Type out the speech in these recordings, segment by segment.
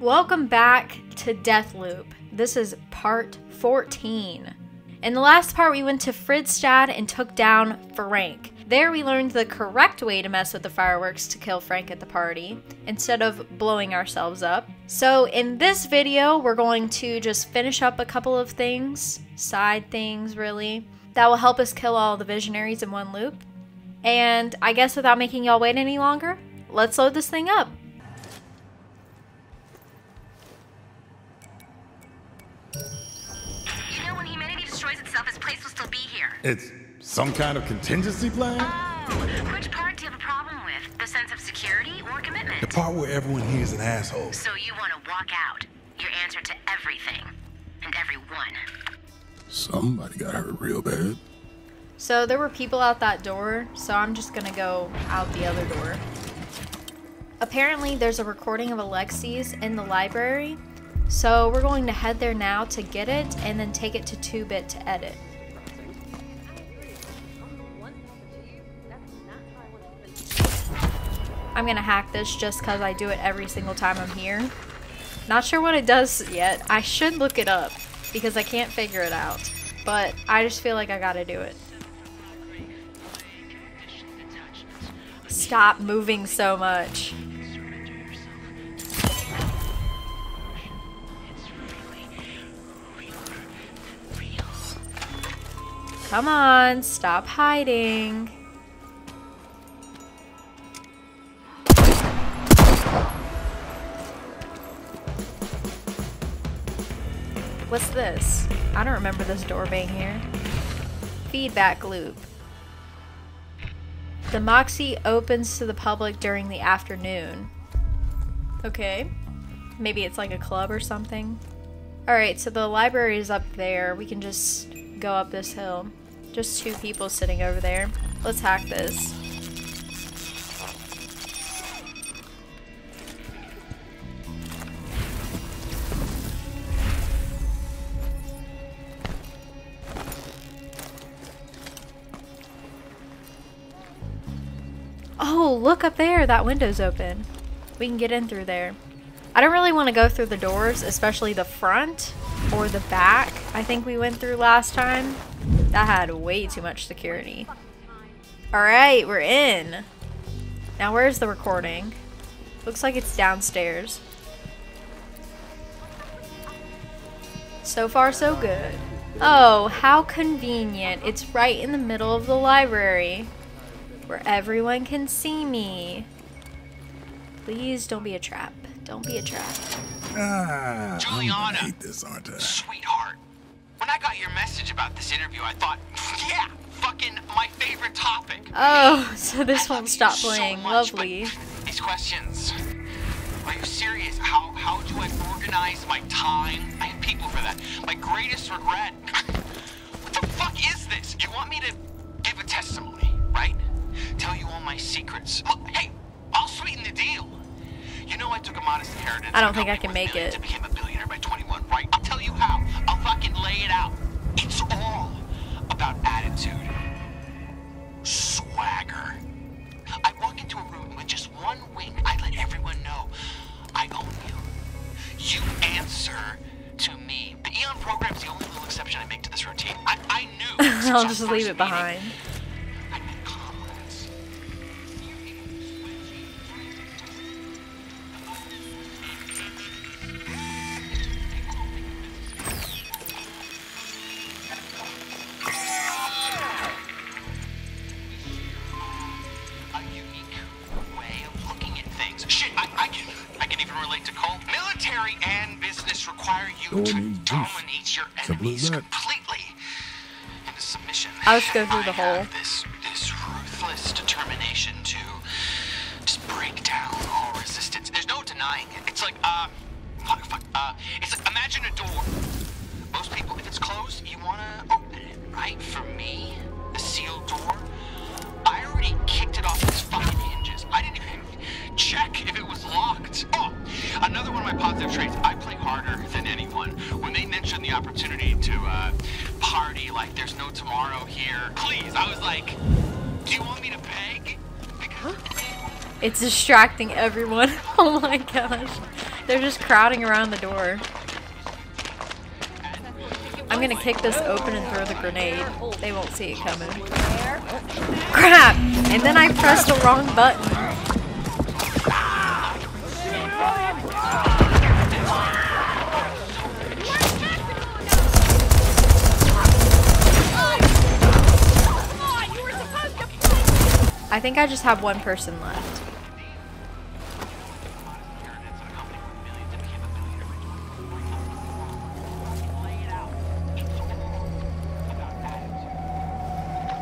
Welcome back to Deathloop. This is part 14. In the last part, we went to Fristad and took down Frank. There, we learned the correct way to mess with the fireworks to kill Frank at the party, instead of blowing ourselves up. So, in this video, we're going to just finish up a couple of things, side things really, that will help us kill all the visionaries in one loop. And I guess without making y'all wait any longer, let's load this thing up. It's some kind of contingency plan? Oh, which part do you have a problem with? The sense of security or commitment? The part where everyone here is an asshole. So you want to walk out. Your answer to everything. And everyone. Somebody got hurt real bad. So there were people out that door, so I'm just gonna go out the other door. Apparently, there's a recording of Alexi's in the library, so we're going to head there now to get it and then take it to 2-Bit to edit. I'm gonna hack this just because I do it every single time I'm here. Not sure what it does yet. I should look it up because I can't figure it out. But I just feel like I gotta do it. Stop moving so much. Come on, stop hiding. What's this? I don't remember this door being here. Feedback loop. The Moxie opens to the public during the afternoon. Okay. Maybe it's like a club or something. Alright, so the library is up there. We can just go up this hill. Just two people sitting over there. Let's hack this. Look up there. That window's open. We can get in through there. I don't really want to go through the doors, especially the front or the back. I think we went through last time. That had way too much security. Alright, we're in. Now where's the recording? Looks like it's downstairs. So far so good. Oh, how convenient. It's right in the middle of the library where everyone can see me. Please don't be a trap. Don't be a trap. Ah, Julianna. gonna hate this, aren't I? Sweetheart, when I got your message about this interview, I thought, yeah, fucking my favorite topic. Oh, so this I won't stop you so playing. much, Lovely. These questions. Are you serious? How how do I organize my time? I have people for that. My greatest regret. what the fuck is this? You want me to give a testimony, right? Tell you all my secrets. Look, hey, I'll sweeten the deal. You know I took a modest inheritance. I don't think I can make it. and became a billionaire by 21, right? I'll tell you how. I'll fucking lay it out. It's all about attitude. Swagger. I walk into a room with just one wink. I let everyone know I own you. You answer to me. The Eon program's the only little exception I make to this routine. I, I knew. I'll just leave it meeting, behind. Require you to dominate your enemies as that. completely into submission. I'll just go through the I hole. This this ruthless determination to just break down all resistance. There's no denying it. It's like uh, fuck, fuck, uh, it's like imagine a door. Most people, if it's closed, you wanna open it, right? For me, the sealed door. I already kicked it off its fucking hinges. I didn't even check if it was locked. Oh, another one of my positive traits. I play harder than anyone. When they mentioned the opportunity to uh, party like there's no tomorrow here, please, I was like, do you want me to beg? It's distracting everyone. Oh my gosh. They're just crowding around the door. I'm gonna kick this open and throw the grenade. They won't see it coming. Crap! And then I pressed the wrong button. I think I just have one person left.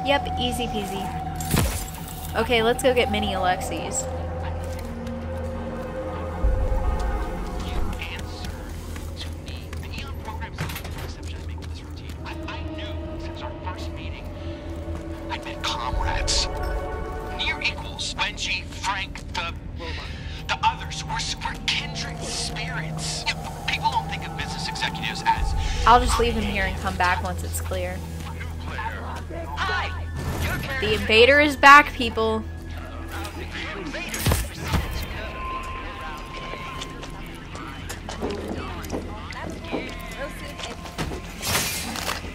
Yep, easy peasy. Okay, let's go get mini Alexis. I'll just leave him here and come back once it's clear. The invader is back, people.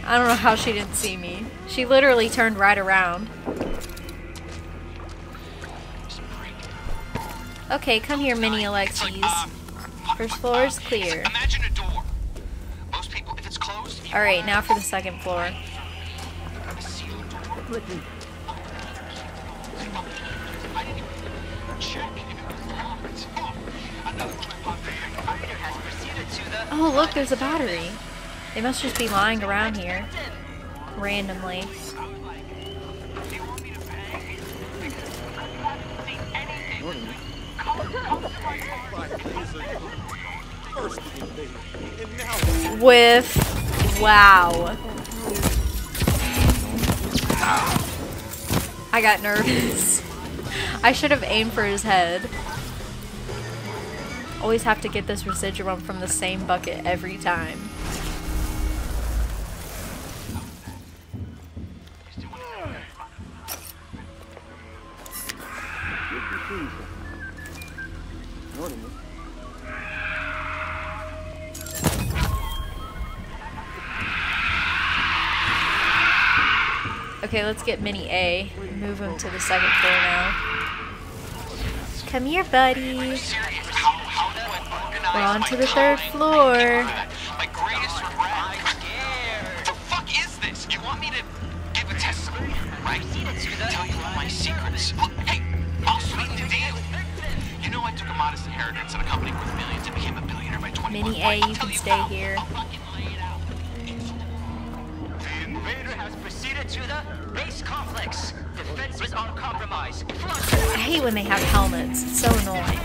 I don't know how she didn't see me. She literally turned right around. Okay, come here, mini Alexis. First floor is clear. Imagine a door. Most people, if it's closed, you Alright, now for the second floor. Oh, look, there's a battery. They must just be lying around here. Randomly. With. Wow. I got nervous. I should have aimed for his head. Always have to get this residuum from the same bucket every time. Let's get Mini A. Move him to the second floor now. Come here, buddy. serious. How, how do I organize We're on to the third floor. My greatest regret. The fuck is this? You want me to give a testimony, right? Tell you all my secrets. Look, hey, oh, I'll sweeten the deal. You know I took a modest inheritance in a company worth millions and became a billionaire by 21. Mini A, you can stay here. To the base complex. Defenses are compromised. Flush. I hate when they have helmets. It's so annoying.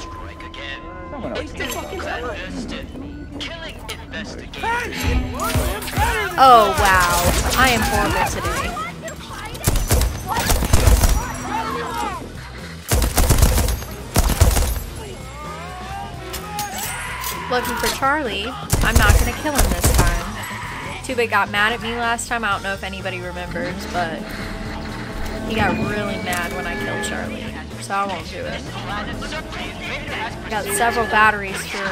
Strike again. Killing. Oh, wow. I am horrible today. Looking for Charlie. I'm not gonna kill him this time. Too bad got mad at me last time. I don't know if anybody remembers, but he got really mad when I killed Charlie. So I won't do it. I got several batteries for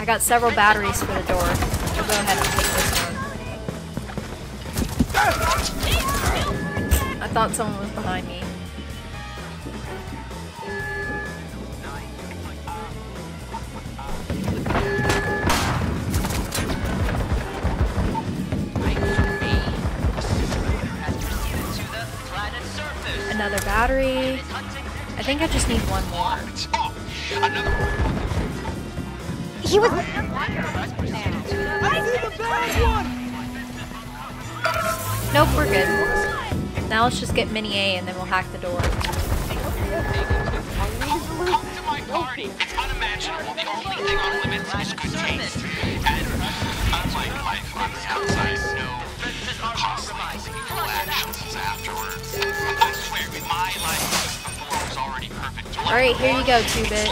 I got several batteries for the door. I'll go ahead and take this one. I thought someone was behind me. Another battery. I think I just need one more. Oh, another He was. Nope, we're good. Now let's just get Mini A and then we'll hack the door. Come to my party. It's unimaginable. The only thing on limits is good taste. And unlike life on the outside, no costly evil actions afterwards. I swear, in my life, before was already perfect. Alright, here you go, Two-Bit.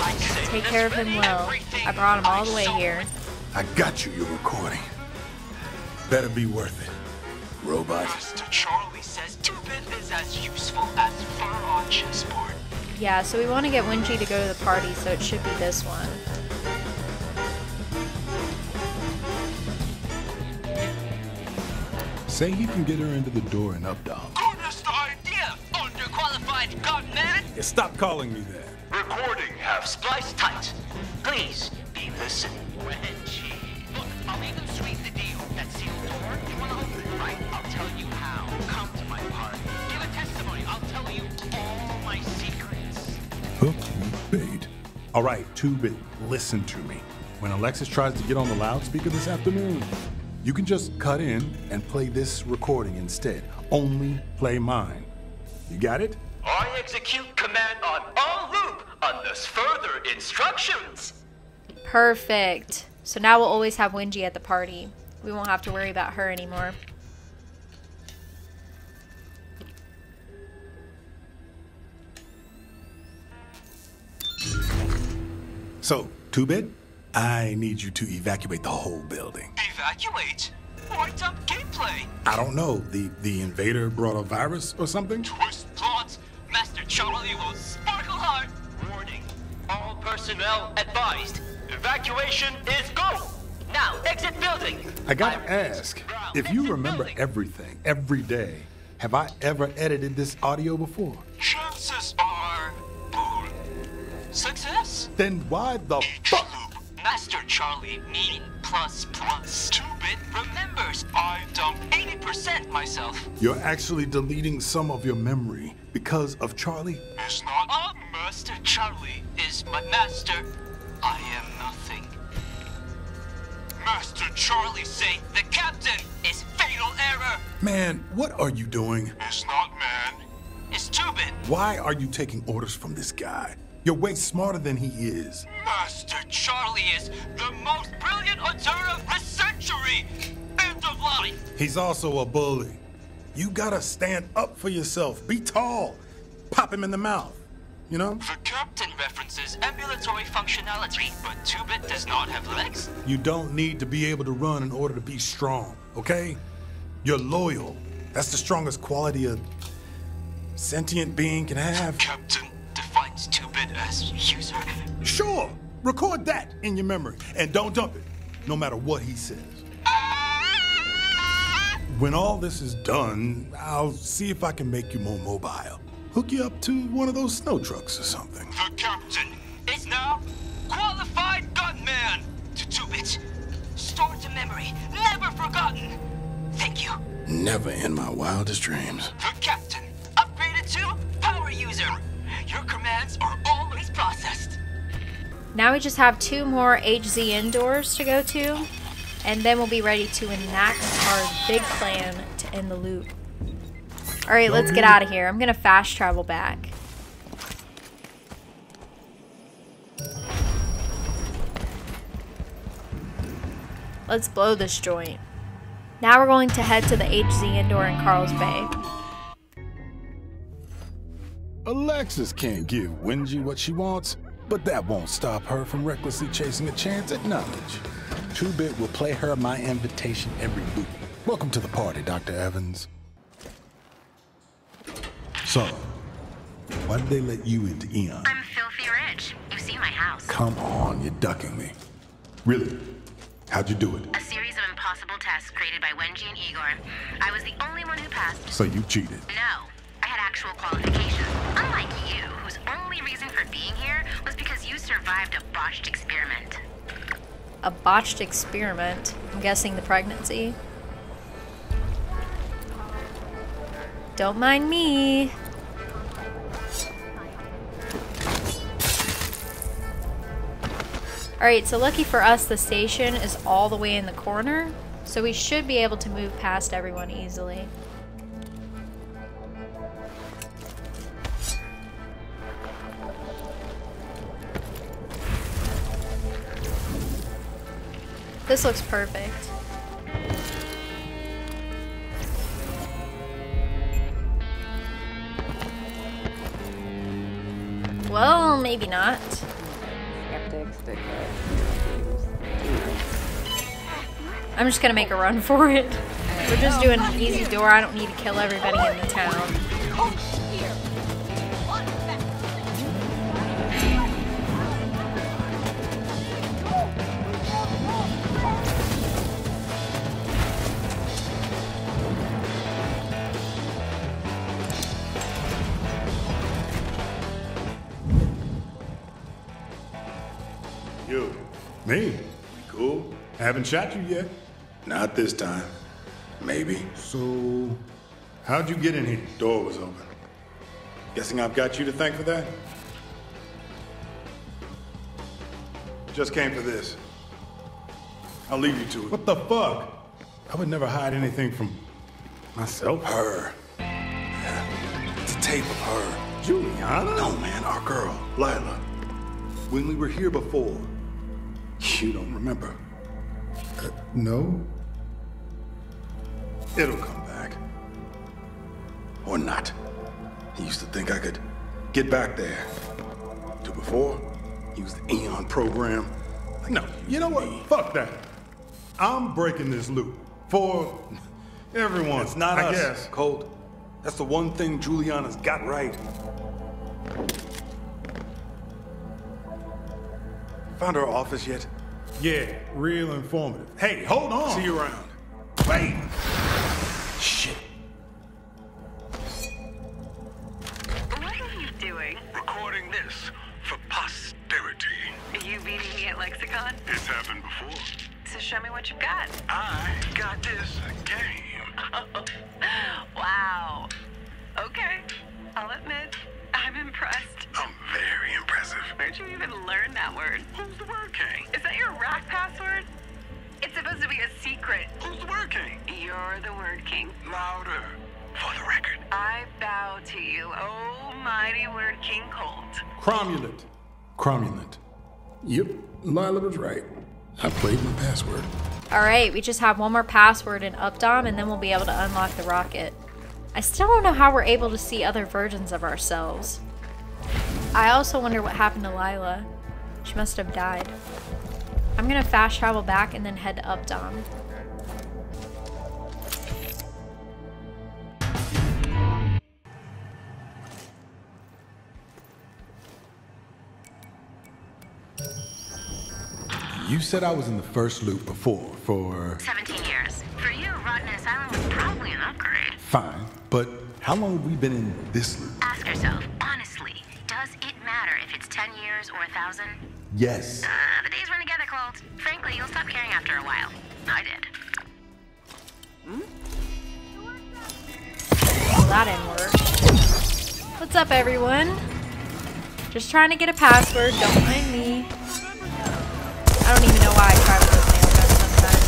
Take care of him well. I brought him all the way here. I got you you're recording. Better be worth it. Robot. Master Charlie says two-bit is as useful as far on chessboard. Yeah, so we want to get Wenjie to go to the party, so it should be this one. Say he can get her into the door and up, dog. Goodness idea! Underqualified gunman! Yeah, stop calling me that. Recording have spliced tight. Please be listening. Reggie. Look, I'll even sweep the deal. That sealed door, you wanna open it? Right, I'll tell you how. Come to my party. Give a testimony. I'll tell you all my secrets. Hook bait. All right, two bit. Listen to me. When Alexis tries to get on the loudspeaker this afternoon, you can just cut in and play this recording instead. Only play mine. You got it? I execute command on all loop unless further instructions. Perfect. So now we'll always have Wenjie at the party. We won't have to worry about her anymore. So, two bit, I need you to evacuate the whole building. Evacuate? What's up gameplay? I don't know. The the invader brought a virus or something? Twist plot. Master Charlie will sparkle hard. Warning. All personnel advised. Evacuation is go. Now exit building. I gotta I'm- ask, if you remember building. everything, every day, have I ever edited this audio before? Chances are bull. Success? Then why the fuck? Master Charlie mean plus plus. stupid remembers. I dumped 80% myself. You're actually deleting some of your memory because of Charlie? It's not a Master Charlie is my master. I am nothing. Master Charlie say the captain is fatal error. Man, what are you doing? It's not man. It's stupid. Why are you taking orders from this guy? You're way smarter than he is. Master Charlie is the most brilliant observer of the century. End of life. He's also a bully. You gotta stand up for yourself. Be tall. Pop him in the mouth. You know? The captain references ambulatory functionality, but Two-Bit does not have legs. You don't need to be able to run in order to be strong, okay? You're loyal. That's the strongest quality a sentient being can have. Captain defines Two-Bit as user. Sure, record that in your memory and don't dump it, no matter what he says. When all this is done, I'll see if I can make you more mobile. Hook you up to one of those snow trucks or something. The captain is now qualified gunman to Two-Bit. Stored to memory, never forgotten. Thank you. Never in my wildest dreams. The captain Now we just have two more HZ indoors to go to, and then we'll be ready to enact our big plan to end the loop. Alright, let's get out of here. I'm gonna fast travel back. Let's blow this joint. Now we're going to head to the HZ indoor in Karl's Bay. Alexis can't give Wenjie what she wants, but that won't stop her from recklessly chasing a chance at knowledge. Two Bit will play her my invitation every week. Welcome to the party, Dr. Evans. So, why did they let you into Eon? I'm filthy rich. You see my house. Come on, you're ducking me. Really? How'd you do it? A series of impossible tests created by Wenjie and Egor. I was the only one who passed. So you cheated. No, had actual qualifications. Unlike you, whose only reason for being here was because you survived a botched experiment. A botched experiment. I'm guessing the pregnancy. Don't mind me. Alright, so lucky for us, the station is all the way in the corner, so we should be able to move past everyone easily. This looks perfect. Well, maybe not. I'm just gonna make a run for it. We're just doing an easy door. I don't need to kill everybody in the town. Haven't shot you yet. Not this time. Maybe. So, how'd you get in here? Door was open. Guessing I've got you to thank for that? Just came for this. I'll leave you to it. What the fuck? I would never hide anything from myself. Her. Yeah. It's a tape of her. Julianna? No, man, our girl, Lila. When we were here before. You don't remember. Uh, no. It'll come back. Or not. He used to think I could get back there. To before, use the Eon program. Like No, you know what? me. Fuck that. I'm breaking this loop for everyone. It's not I us, guess. Colt. That's the one thing Julianna's got right. Found her office yet? Yeah, real informative. Hey, hold on. See you around. Wait. Shit. All right, we just have one more password in Updaam and then we'll be able to unlock the rocket. I still don't know how we're able to see other versions of ourselves. I also wonder what happened to Lila. She must have died. I'm gonna fast travel back and then head to Updaam. You said I was in the first loop before for 17 years. For you, Rotten Asylum was probably an upgrade. fine, but how long have we been in this loop? Ask yourself, honestly, does it matter if it's 10 years or a thousand? Yes. Uh, the days run together, Colt. Frankly, you'll stop caring after a while. I did. Well, that didn't work. What's up, everyone? Just trying to get a password. Don't mind me. I don't even know why I try with those guns sometimes.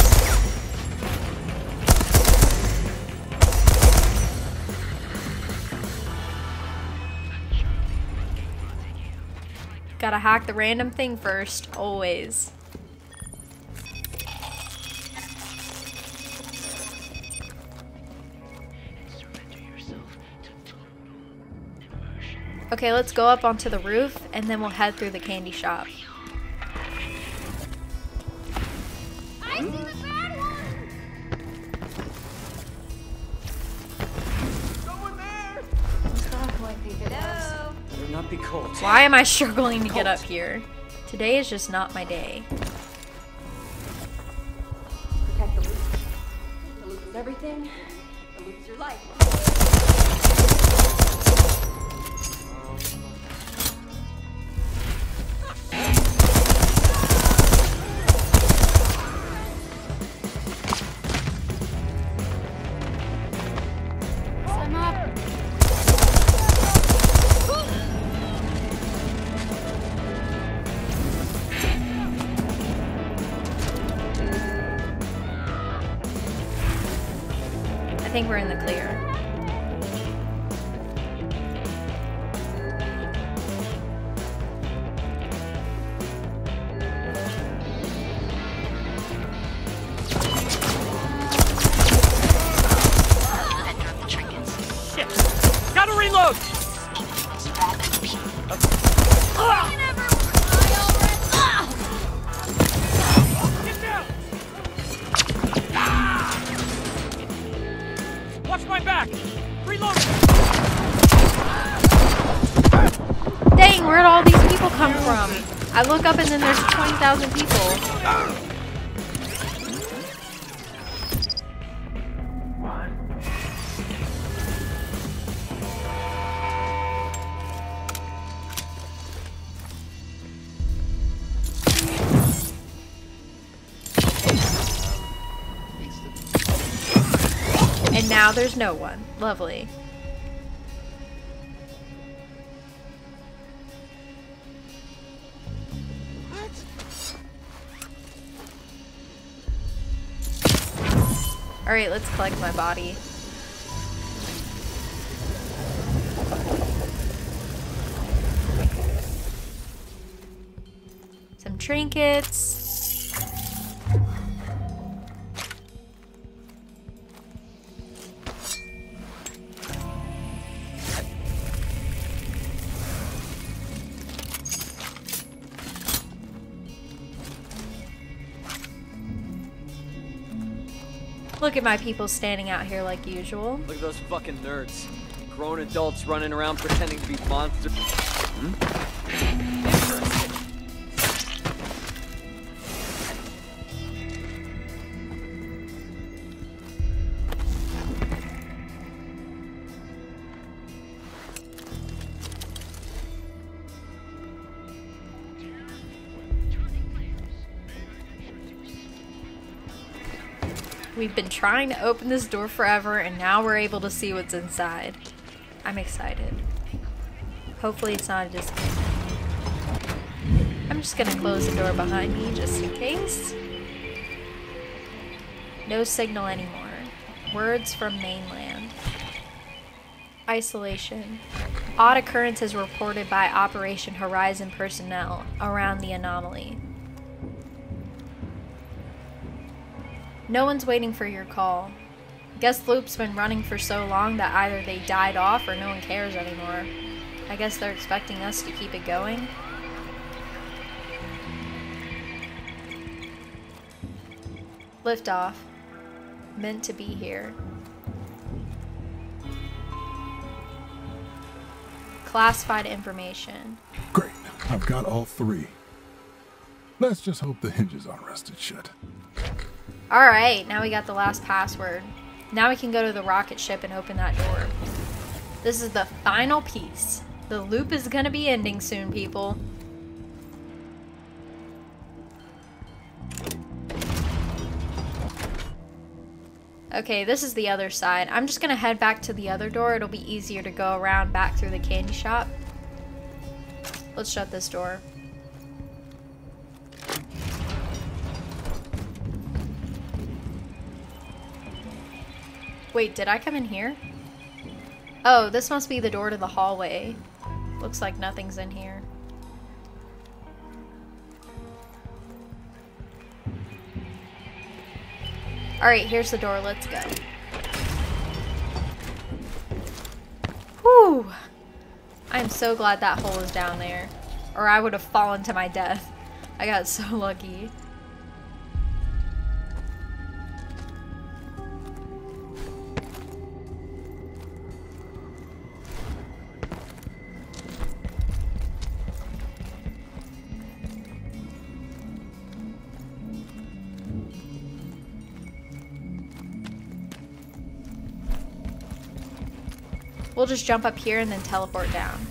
Gotta hack the random thing first, always. Okay, let's go up onto the roof and then we'll head through the candy shop. Why am I struggling to get up here? Today is just not my day. Protect the loop. The loop is everything. The loop is your life. Um, come from? I look up and then there's 20,000 people. now there's no one. Lovely. Alright, let's collect my body. Some trinkets. Look at my people standing out here like usual. Look at those fucking nerds. Grown adults running around pretending to be monsters. Hmm? We've been trying to open this door forever and now we're able to see what's inside. I'm excited. Hopefully it's not a disconnect. I'm just gonna close the door behind me just in case. No signal anymore. Words from mainland. Isolation. Odd occurrences reported by Operation Horizon personnel around the anomaly. No one's waiting for your call. Guess Loop's been running for so long that either they died off or no one cares anymore. I guess they're expecting us to keep it going. Lift off. Meant to be here. Classified information. Great. I've got all three. Let's just hope the hinges aren't rusted shut. Alright, now we got the last password. Now we can go to the rocket ship and open that door. This is the final piece. The loop is gonna be ending soon, people. Okay, this is the other side. I'm just gonna head back to the other door. It'll be easier to go around back through the candy shop. Let's shut this door. Wait, did I come in here? Oh, this must be the door to the hallway. Looks like nothing's in here. Alright, here's the door. Let's go. Whew! I'm so glad that hole is down there. Or I would have fallen to my death. I got so lucky. Just jump up here and then teleport down.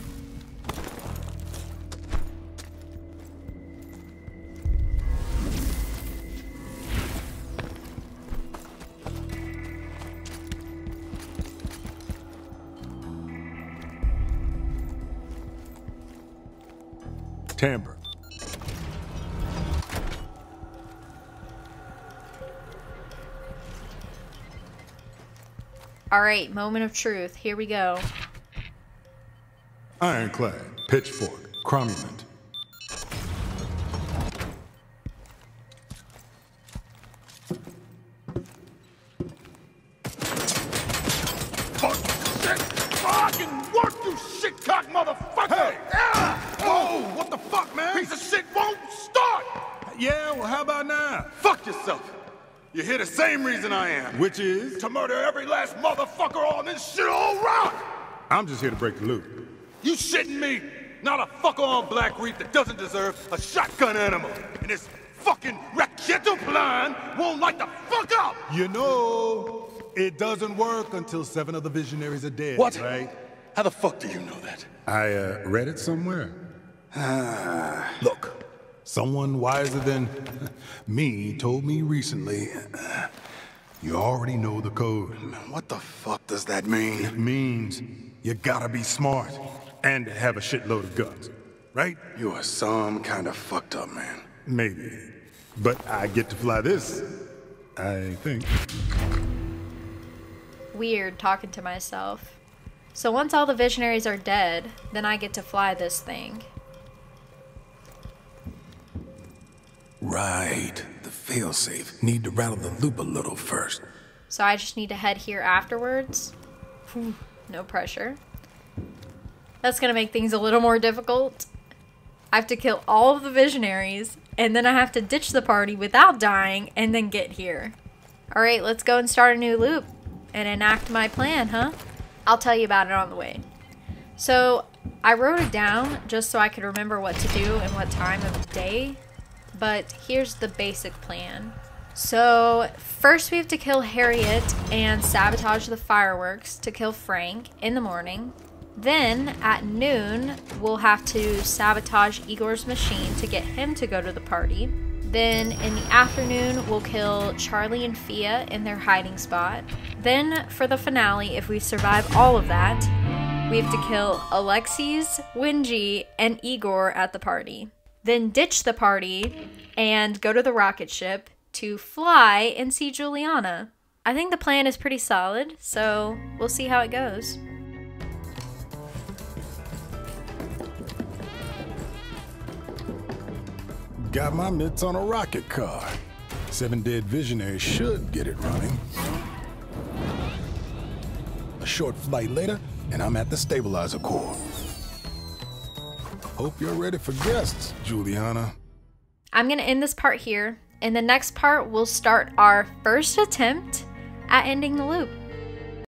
Timbre. Alright, moment of truth. Here we go. Ironclad. Pitchfork. Cromulent. You're here the same reason I am. Which is? To murder every last motherfucker on this shit old rock! I'm just here to break the loop. You shitting me? Not a fucker on Blackreef that doesn't deserve a shotgun animal. And this fucking Raqueto plan won't light the fuck up! You know, it doesn't work until seven of the visionaries are dead, What? right? How the fuck do you know that? I uh, read it somewhere. Look, someone wiser than me told me recently You already know the code. What the fuck does that mean? It means you gotta be smart and have a shitload of guns, right? You are some kind of fucked up man. Maybe. But I get to fly this, I think. Weird talking to myself. So once all the visionaries are dead, then I get to fly this thing. Right. The failsafe. Need to rattle the loop a little first. So I just need to head here afterwards. No pressure. That's gonna make things a little more difficult. I have to kill all of the visionaries, and then I have to ditch the party without dying, and then get here. Alright, let's go and start a new loop and enact my plan, huh? I'll tell you about it on the way. So, I wrote it down just so I could remember what to do and what time of day, but here's the basic plan. So, first we have to kill Harriett and sabotage the fireworks to kill Frank in the morning. Then, at noon, we'll have to sabotage Egor's machine to get him to go to the party. Then, in the afternoon, we'll kill Charlie and Fia in their hiding spot. Then, for the finale, if we survive all of that, we have to kill Alexis, Wenjie, and Egor at the party. Then ditch the party and go to the rocket ship to fly and see Julianna. I think the plan is pretty solid, so we'll see how it goes. Got my mitts on a rocket car. Seven Dead Visionaries should get it running. A short flight later, and I'm at the stabilizer core. Hope you're ready for guests, Julianna. I'm going to end this part here. In the next part, we'll start our first attempt at ending the loop.